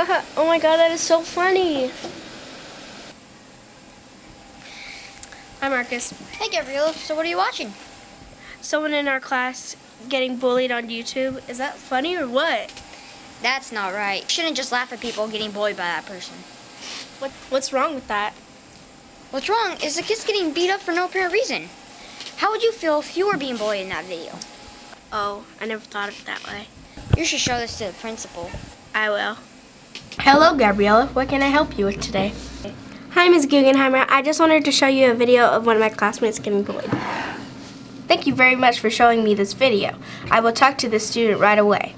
oh my god, that is so funny. Hi, Marcus. Hey, Gabriella. So what are you watching? Someone in our class getting bullied on YouTube. Is that funny or what? That's not right. You shouldn't just laugh at people getting bullied by that person. What What's wrong with that? What's wrong is the kid's getting beat up for no apparent reason. How would you feel if you were being bullied in that video? Oh, I never thought of it that way. You should show this to the principal. I will. Hello, Gabriella. What can I help you with today? Hi, Ms. Guggenheimer. I just wanted to show you a video of one of my classmates getting bullied. Thank you very much for showing me this video. I will talk to the student right away.